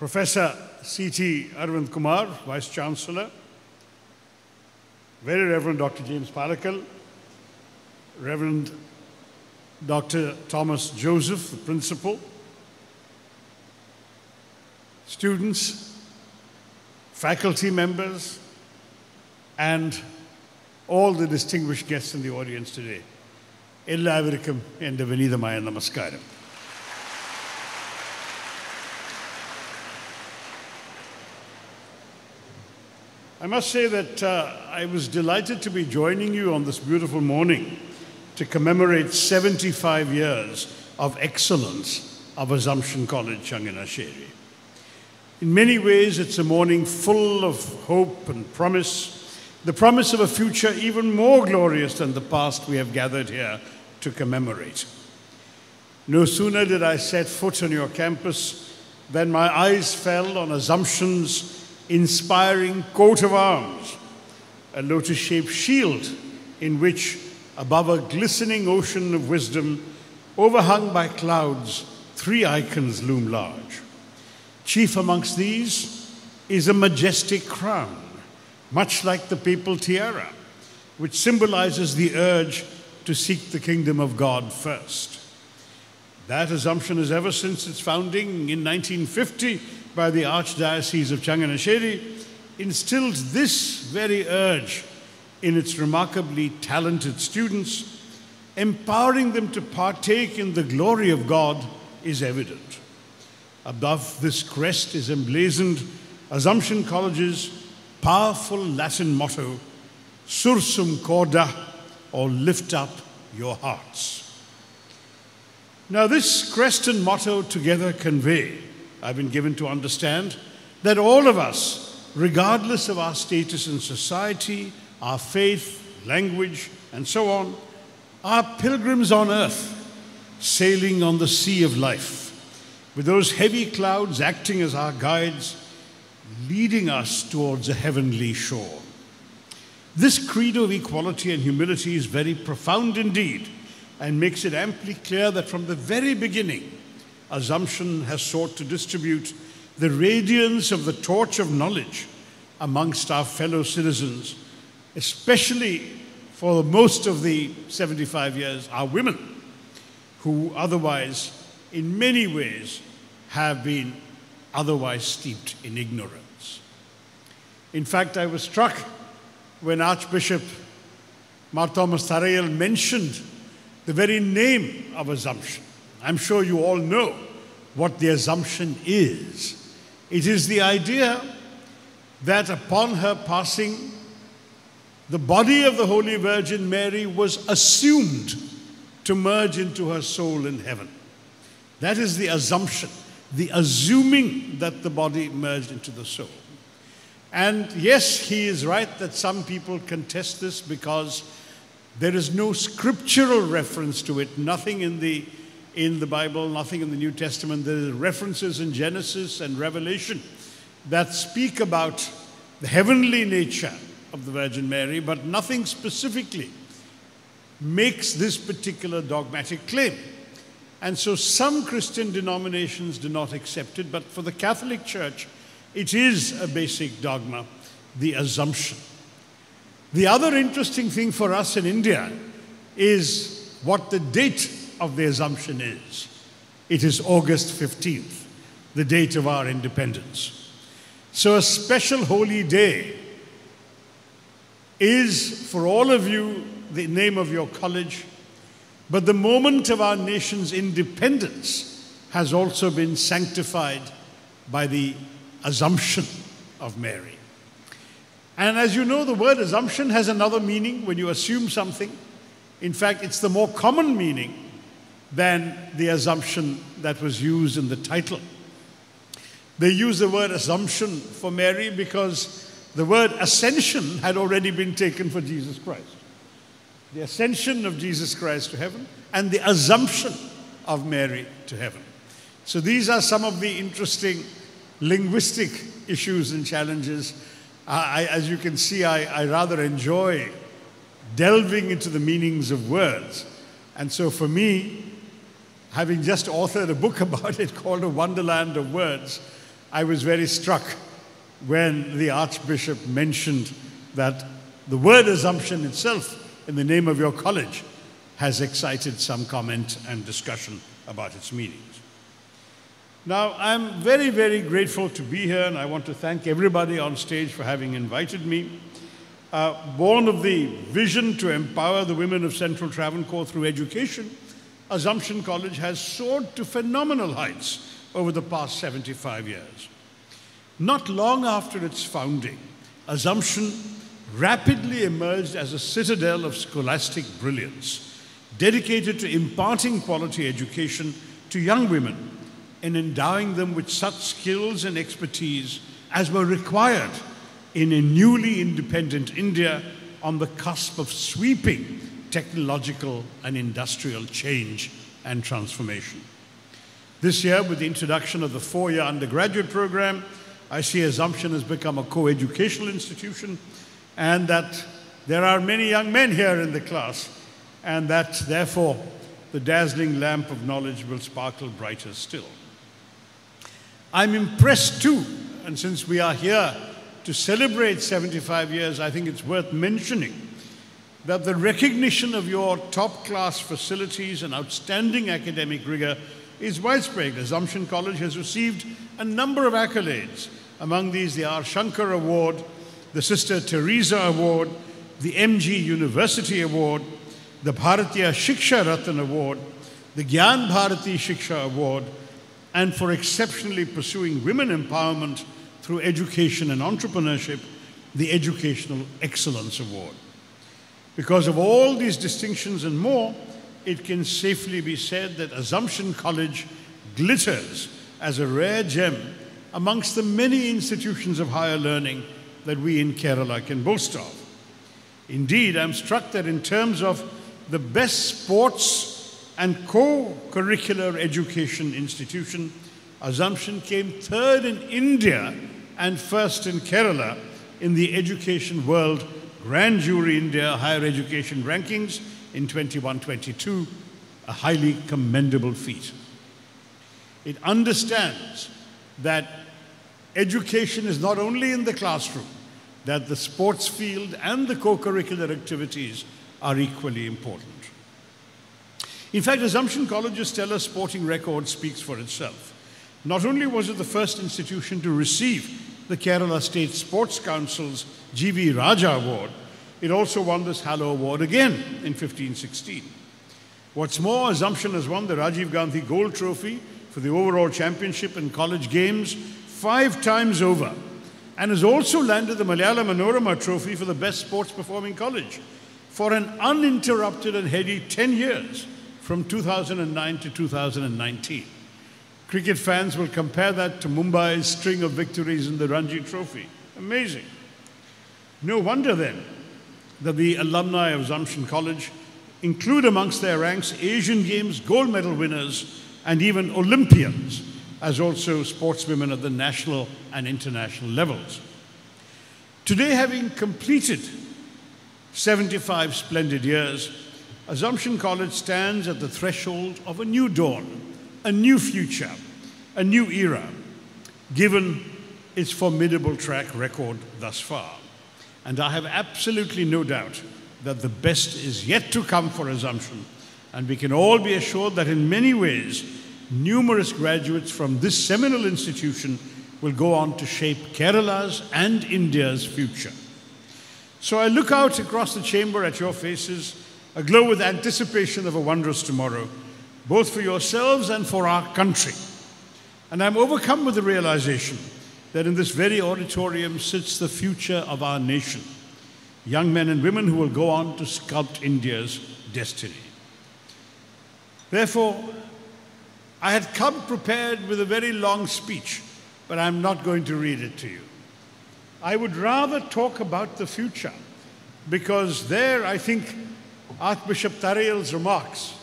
Professor C.T. Arvind Kumar, Vice Chancellor, Very Reverend Dr. James Palakal, Reverend Dr. Thomas Joseph, the Principal, students, faculty members, and all the distinguished guests in the audience today. എല്ലാവർക്കും എൻ്റെ വിനീതമായ നമസ്കാരം I must say that uh, I was delighted to be joining you on this beautiful morning to commemorate 75 years of excellence of Assumption College, Changanassery. In many ways, it's a morning full of hope and promise, the promise of a future even more glorious than the past we have gathered here to commemorate. No sooner did I set foot on your campus than my eyes fell on Assumption's inspiring coat of arms, a lotus shaped shield in which, above a glistening ocean of wisdom, overhung by clouds, three icons loom large. Chief amongst these is a majestic crown, much like the papal tiara, which symbolizes the urge to seek the kingdom of God first. That assumption has ever since its founding in 1950 by the Archdiocese of Changanassery instilled this very urge in its remarkably talented students, empowering them to partake in the glory of God is evident. Above this crest is emblazoned Assumption College's powerful Latin motto, Sursum Corda, or lift up your hearts. Now, this crest and motto together convey, I've been given to understand, that all of us, regardless of our status in society, our faith, language, and so on, are pilgrims on earth, sailing on the sea of life, with those heavy clouds acting as our guides, leading us towards a heavenly shore. This credo of equality and humility is very profound indeed and makes it amply clear that from the very beginning, Assumption has sought to distribute the radiance of the torch of knowledge amongst our fellow citizens, especially for most of the 75 years, our women, who otherwise, in many ways, have been otherwise steeped in ignorance. In fact, I was struck when Archbishop Mar Thomas Tharayil mentioned the very name of assumption. I'm sure you all know what the assumption is. It is the idea that upon her passing, the body of the Holy Virgin Mary was assumed to merge into her soul in heaven. That is the assumption, the assuming that the body merged into the soul. And yes, he is right that some people contest this because there is no scriptural reference to it, nothing in the, in the Bible, nothing in the New Testament. There are references in Genesis and Revelation that speak about the heavenly nature of the Virgin Mary, but nothing specifically makes this particular dogmatic claim. And so some Christian denominations do not accept it, but for the Catholic Church, it is a basic dogma, the assumption. The other interesting thing for us in India is what the date of the assumption is. It is August 15th, the date of our independence. So, a special holy day is for all of you the name of your college, but the moment of our nation's independence has also been sanctified by the assumption of Mary. And as you know, the word assumption has another meaning when you assume something. In fact, it's the more common meaning than the assumption that was used in the title. They use the word assumption for Mary because the word ascension had already been taken for Jesus Christ. The ascension of Jesus Christ to heaven and the assumption of Mary to heaven. So these are some of the interesting linguistic issues and challenges. I, as you can see, I, I rather enjoy delving into the meanings of words. And so for me, having just authored a book about it called A Wonderland of Words, I was very struck when the Archbishop mentioned that the word assumption itself in the name of your college has excited some comment and discussion about its meanings. Now, I'm very, very grateful to be here, and I want to thank everybody on stage for having invited me. Uh, born of the vision to empower the women of Central Travancore through education, Assumption College has soared to phenomenal heights over the past 75 years. Not long after its founding, Assumption rapidly emerged as a citadel of scholastic brilliance, dedicated to imparting quality education to young women and endowing them with such skills and expertise as were required in a newly independent India on the cusp of sweeping technological and industrial change and transformation. This year, with the introduction of the four year undergraduate program, I see Assumption has become a co educational institution and that there are many young men here in the class, and that therefore the dazzling lamp of knowledge will sparkle brighter still. I'm impressed too, and since we are here to celebrate 75 years, I think it's worth mentioning that the recognition of your top class facilities and outstanding academic rigor is widespread. Assumption College has received a number of accolades. Among these, the R. Shankar Award, the Sister Teresa Award, the MG University Award, the Bharatiya Shiksha Ratan Award, the Gyan Bharati Shiksha Award, and for exceptionally pursuing women empowerment through education and entrepreneurship, the Educational Excellence Award. Because of all these distinctions and more, it can safely be said that Assumption College glitters as a rare gem amongst the many institutions of higher learning that we in Kerala can boast of. Indeed, I'm struck that in terms of the best sports and co curricular education institution, Assumption came third in India and first in Kerala in the Education World Grand Jury India Higher Education Rankings in 21 22, a highly commendable feat. It understands that education is not only in the classroom, that the sports field and the co curricular activities are equally important. In fact, Assumption College's stellar sporting record speaks for itself. Not only was it the first institution to receive the Kerala State Sports Council's G.V. Raja Award, it also won this Hallow Award again in 1516. What's more, Assumption has won the Rajiv Gandhi Gold Trophy for the overall championship in college games five times over and has also landed the Malayalam Manorama Trophy for the best sports performing college for an uninterrupted and heady 10 years from 2009 to 2019. Cricket fans will compare that to Mumbai's string of victories in the Ranji Trophy. Amazing. No wonder then that the alumni of Assumption College include amongst their ranks Asian Games gold medal winners and even Olympians, as also sportswomen at the national and international levels. Today, having completed 75 splendid years, Assumption College stands at the threshold of a new dawn a new future, a new era, given its formidable track record thus far. And I have absolutely no doubt that the best is yet to come for Assumption, and we can all be assured that in many ways, numerous graduates from this seminal institution will go on to shape Kerala's and India's future. So I look out across the chamber at your faces, aglow with anticipation of a wondrous tomorrow both for yourselves and for our country. And I'm overcome with the realization that in this very auditorium sits the future of our nation, young men and women who will go on to sculpt India's destiny. Therefore, I had come prepared with a very long speech, but I'm not going to read it to you. I would rather talk about the future because there I think Archbishop Tharayil's remarks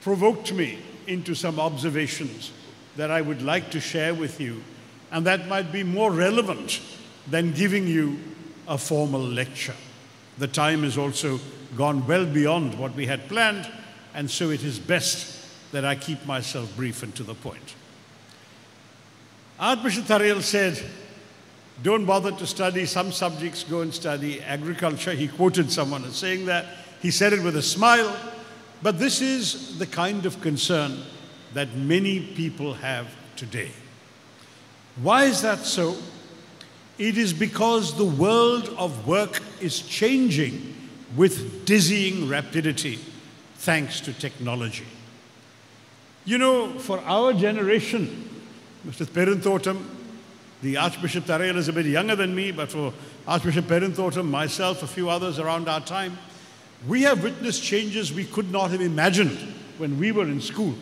provoked me into some observations that I would like to share with you, and that might be more relevant than giving you a formal lecture. The time has also gone well beyond what we had planned, and so it is best that I keep myself brief and to the point. Archbishop Tharayil said, don't bother to study some subjects, go and study agriculture. He quoted someone as saying that. He said it with a smile. But this is the kind of concern that many people have today. Why is that so? It is because the world of work is changing with dizzying rapidity thanks to technology. You know, for our generation, Mr. Perumthottam, the Archbishop Tharayil is a bit younger than me, but for Archbishop Perumthottam, myself, a few others around our time, we have witnessed changes we could not have imagined when we were in school.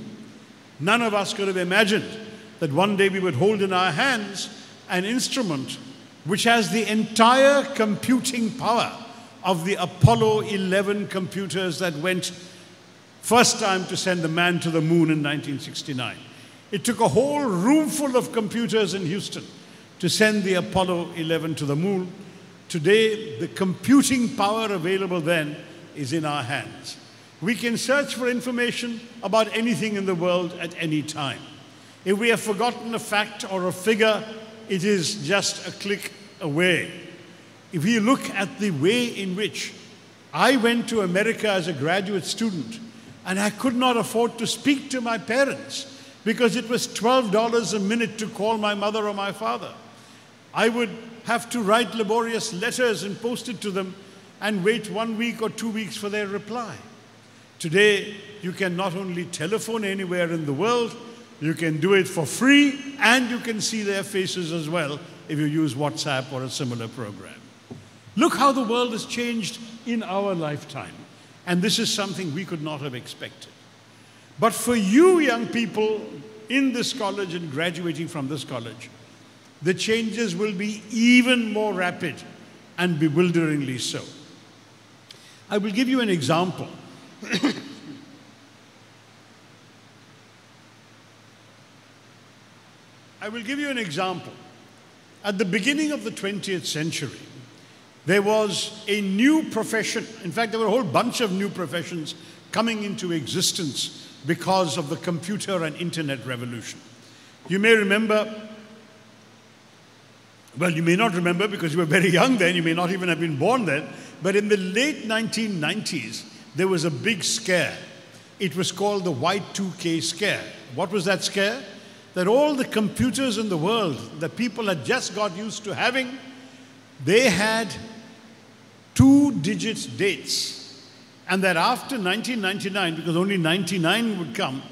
None of us could have imagined that one day we would hold in our hands an instrument which has the entire computing power of the Apollo 11 computers that went first time to send the man to the moon in 1969. It took a whole room full of computers in Houston to send the Apollo 11 to the moon. Today, the computing power available then is in our hands. We can search for information about anything in the world at any time. If we have forgotten a fact or a figure, it is just a click away. If we look at the way in which I went to America as a graduate student and I could not afford to speak to my parents because it was $12 a minute to call my mother or my father. I would have to write laborious letters and post it to them and wait one week or two weeks for their reply. Today, you can not only telephone anywhere in the world, you can do it for free and you can see their faces as well if you use WhatsApp or a similar program. Look how the world has changed in our lifetime. And this is something we could not have expected. But for you, young people in this college and graduating from this college, the changes will be even more rapid and bewilderingly so. I will give you an example. I will give you an example. At the beginning of the 20th century, there was a new profession. In fact, there were a whole bunch of new professions coming into existence because of the computer and internet revolution. You may remember, well, you may not remember because you were very young then, you may not even have been born then, but in the late 1990s, there was a big scare. It was called the Y2K scare. What was that scare? That all the computers in the world that people had just got used to having, they had two digit dates. And that after 1999, because only 99 would come,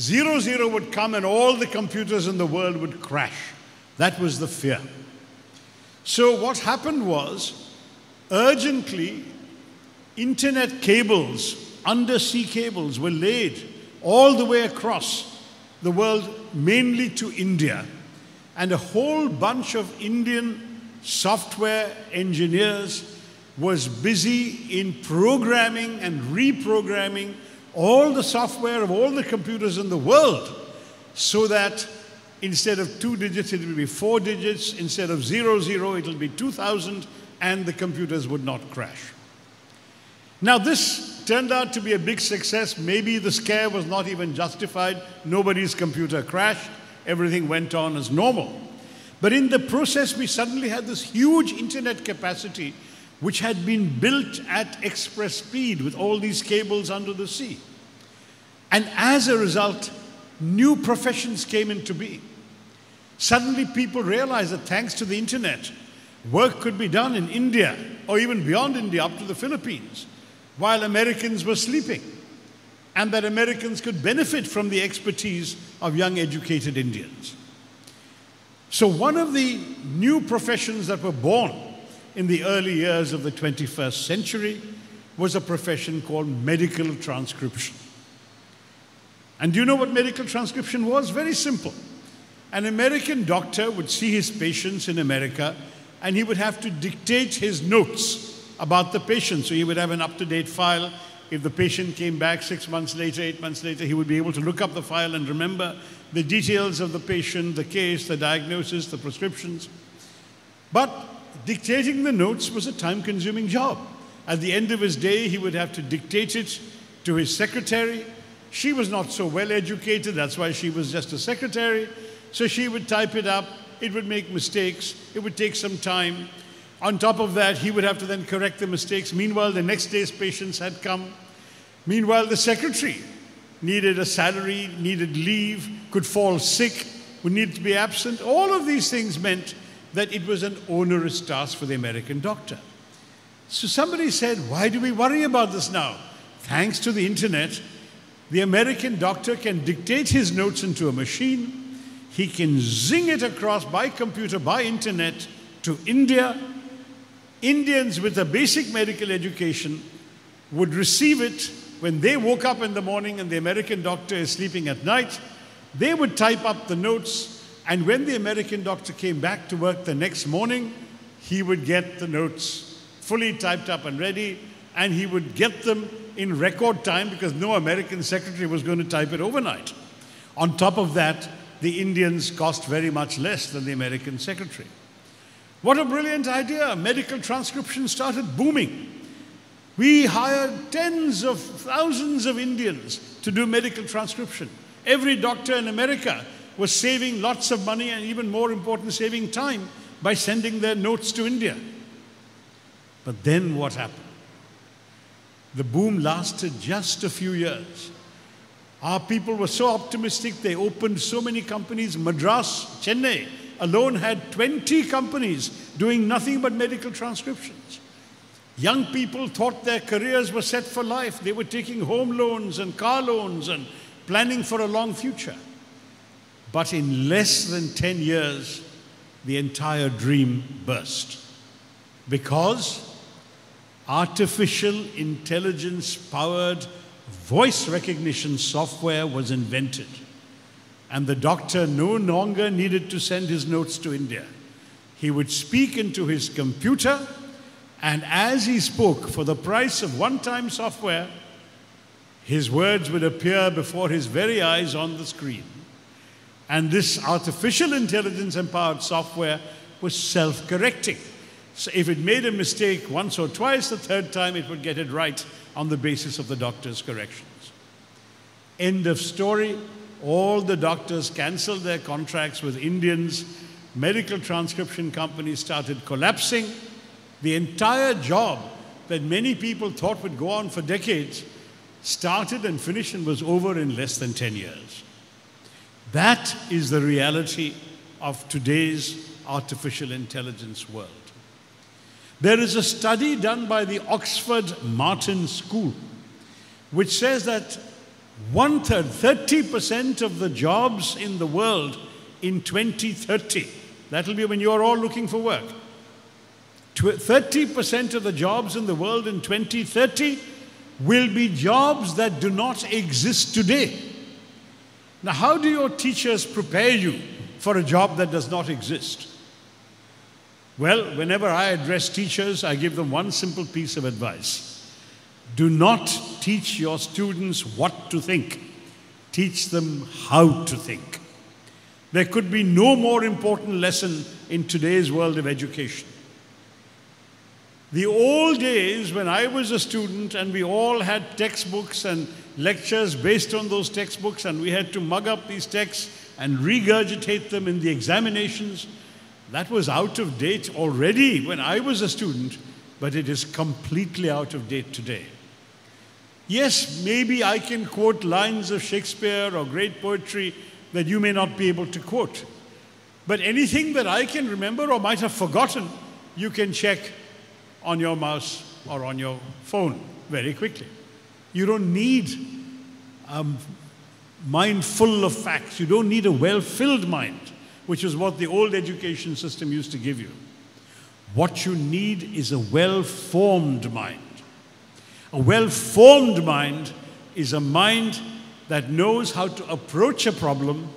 zero zero would come and all the computers in the world would crash. That was the fear. So what happened was, urgently, internet cables, undersea cables, were laid all the way across the world, mainly to India. And a whole bunch of Indian software engineers was busy in programming and reprogramming all the software of all the computers in the world so that instead of two digits, it will be four digits. Instead of zero, zero, it will be 2000, and the computers would not crash. Now, this turned out to be a big success. Maybe the scare was not even justified. Nobody's computer crashed. Everything went on as normal. But in the process, we suddenly had this huge internet capacity which had been built at express speed with all these cables under the sea. And as a result, new professions came into being. Suddenly, people realized that thanks to the internet, work could be done in India or even beyond India up to the Philippines while Americans were sleeping, and that Americans could benefit from the expertise of young educated Indians. So, one of the new professions that were born in the early years of the 21st century was a profession called medical transcription. And do you know what medical transcription was? Very simple. An American doctor would see his patients in America and he would have to dictate his notes about the patient. So he would have an up to date file. If the patient came back six months later, eight months later, he would be able to look up the file and remember the details of the patient, the case, the diagnosis, the prescriptions. But dictating the notes was a time consuming job. At the end of his day, he would have to dictate it to his secretary. She was not so well educated, that's why she was just a secretary. So she would type it up, it would make mistakes, it would take some time. On top of that, he would have to then correct the mistakes. Meanwhile, the next day's patients had come. Meanwhile, the secretary needed a salary, needed leave, could fall sick, would need to be absent. All of these things meant that it was an onerous task for the American doctor. So somebody said, Why do we worry about this now? Thanks to the internet, the American doctor can dictate his notes into a machine. He can zing it across by computer, by internet to India. Indians with a basic medical education would receive it when they woke up in the morning and the American doctor is sleeping at night. They would type up the notes, and when the American doctor came back to work the next morning, he would get the notes fully typed up and ready, and he would get them in record time because no American secretary was going to type it overnight. On top of that, the Indians cost very much less than the American secretary. What a brilliant idea! Medical transcription started booming. We hired tens of thousands of Indians to do medical transcription. Every doctor in America was saving lots of money and, even more important, saving time by sending their notes to India. But then what happened? The boom lasted just a few years. Our people were so optimistic, they opened so many companies. Madras, Chennai alone had 20 companies doing nothing but medical transcriptions. Young people thought their careers were set for life. They were taking home loans and car loans and planning for a long future. But in less than 10 years, the entire dream burst. Because artificial intelligence powered voice recognition software was invented. And the doctor no longer needed to send his notes to India. He would speak into his computer, and as he spoke, for the price of one time software, his words would appear before his very eyes on the screen. And this artificial intelligence empowered software was self correcting. So if it made a mistake once or twice, the third time it would get it right on the basis of the doctor's corrections. End of story. All the doctors canceled their contracts with Indians. Medical transcription companies started collapsing. The entire job that many people thought would go on for decades started and finished and was over in less than 10 years. That is the reality of today's artificial intelligence world. There is a study done by the Oxford Martin School which says that one third, 30% of the jobs in the world in 2030, that'll be when you're all looking for work, 30% of the jobs in the world in 2030 will be jobs that do not exist today. Now, how do your teachers prepare you for a job that does not exist? Well, whenever I address teachers, I give them one simple piece of advice do not teach your students what to think, teach them how to think. There could be no more important lesson in today's world of education. The old days when I was a student and we all had textbooks and lectures based on those textbooks, and we had to mug up these texts and regurgitate them in the examinations, that was out of date already when I was a student, but it is completely out of date today. Yes, maybe I can quote lines of Shakespeare or great poetry that you may not be able to quote. But anything that I can remember or might have forgotten, you can check on your mouse or on your phone very quickly. You don't need a mind full of facts. You don't need a well filled mind, which is what the old education system used to give you. What you need is a well formed mind. A well formed mind is a mind that knows how to approach a problem,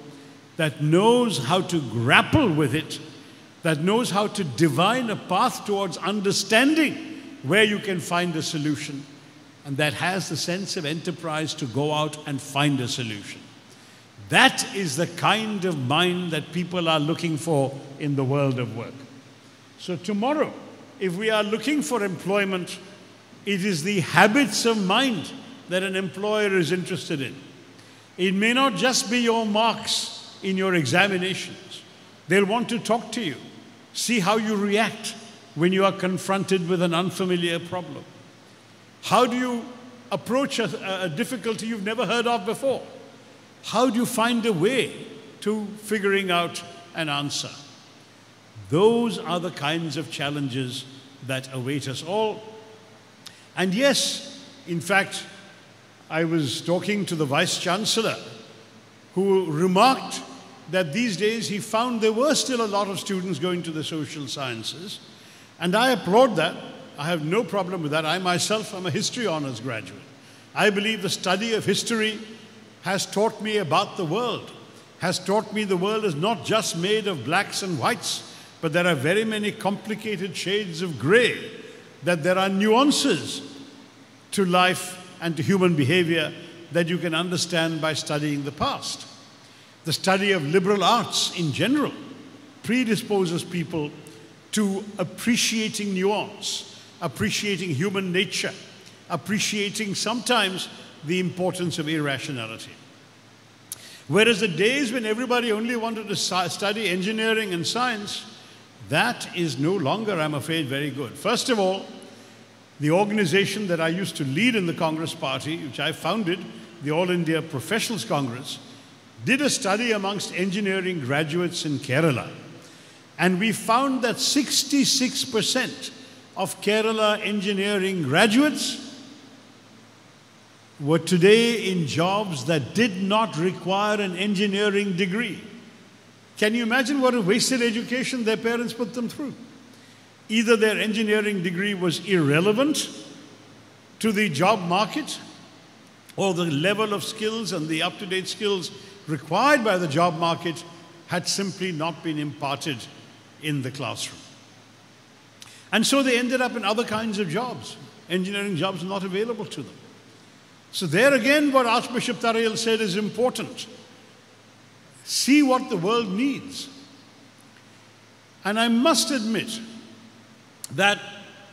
that knows how to grapple with it, that knows how to divine a path towards understanding where you can find a solution, and that has the sense of enterprise to go out and find a solution. That is the kind of mind that people are looking for in the world of work. So, tomorrow, if we are looking for employment, it is the habits of mind that an employer is interested in. It may not just be your marks in your examinations. They'll want to talk to you, see how you react when you are confronted with an unfamiliar problem. How do you approach a, a difficulty you've never heard of before? How do you find a way to figuring out an answer? Those are the kinds of challenges that await us all. And yes, in fact, I was talking to the Vice Chancellor who remarked that these days he found there were still a lot of students going to the social sciences. And I applaud that. I have no problem with that. I myself am a history honors graduate. I believe the study of history has taught me about the world, has taught me the world is not just made of blacks and whites, but there are very many complicated shades of gray, that there are nuances to life and to human behavior that you can understand by studying the past. The study of liberal arts in general predisposes people to appreciating nuance, appreciating human nature, appreciating sometimes the importance of irrationality. Whereas the days when everybody only wanted to study engineering and science, that is no longer, I'm afraid, very good. First of all, the organization that I used to lead in the Congress Party, which I founded, the All India Professionals Congress, did a study amongst engineering graduates in Kerala. And we found that 66% of Kerala engineering graduates were today in jobs that did not require an engineering degree. Can you imagine what a wasted education their parents put them through? Either their engineering degree was irrelevant to the job market, or the level of skills and the up to date skills required by the job market had simply not been imparted in the classroom. And so they ended up in other kinds of jobs. Engineering jobs not available to them. So, there again, what Archbishop Tharayil said is important. See what the world needs. And I must admit that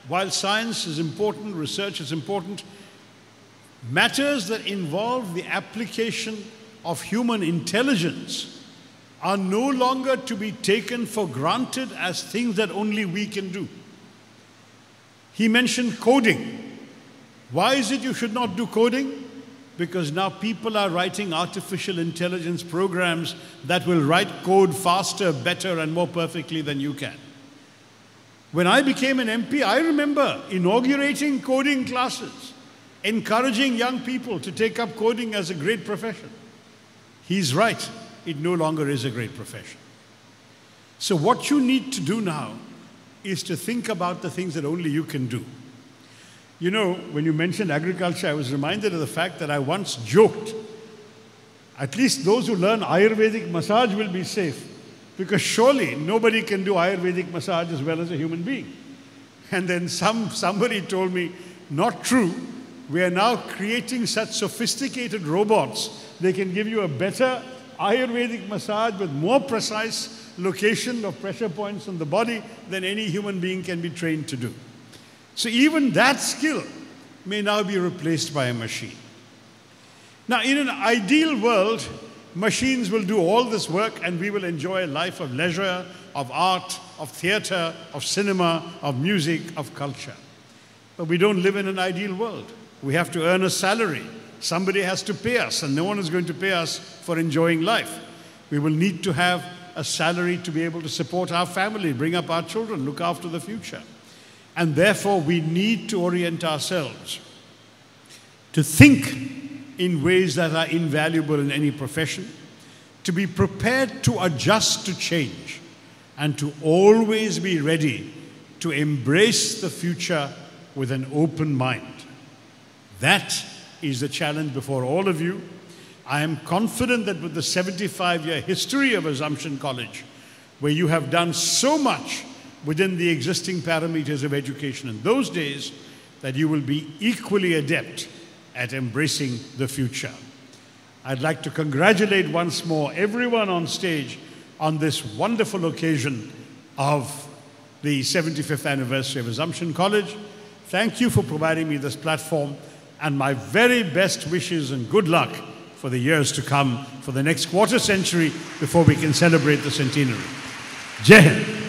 while science is important, research is important, matters that involve the application of human intelligence are no longer to be taken for granted as things that only we can do. He mentioned coding. Why is it you should not do coding? Because now people are writing artificial intelligence programs that will write code faster, better, and more perfectly than you can. When I became an MP, I remember inaugurating coding classes, encouraging young people to take up coding as a great profession. He's right, it no longer is a great profession. So, what you need to do now is to think about the things that only you can do. You know, when you mentioned agriculture, I was reminded of the fact that I once joked at least those who learn Ayurvedic massage will be safe because surely nobody can do Ayurvedic massage as well as a human being. And then some, somebody told me, not true. We are now creating such sophisticated robots, they can give you a better Ayurvedic massage with more precise location of pressure points on the body than any human being can be trained to do. So even that skill may now be replaced by a machine. Now, in an ideal world, machines will do all this work and we will enjoy a life of leisure, of art, of theater, of cinema, of music, of culture. But we don't live in an ideal world. We have to earn a salary. Somebody has to pay us, and no one is going to pay us for enjoying life. We will need to have a salary to be able to support our family, bring up our children, look after the future. And therefore, we need to orient ourselves to think in ways that are invaluable in any profession, to be prepared to adjust to change, and to always be ready to embrace the future with an open mind. That is the challenge before all of you. I am confident that with the 75 year history of Assumption College, where you have done so much within the existing parameters of education in those days that you will be equally adept at embracing the future. I'd like to congratulate once more everyone on stage on this wonderful occasion of the 75th anniversary of Assumption College. Thank you for providing me this platform and my very best wishes and good luck for the years to come, for the next quarter century before we can celebrate the centenary. Jai.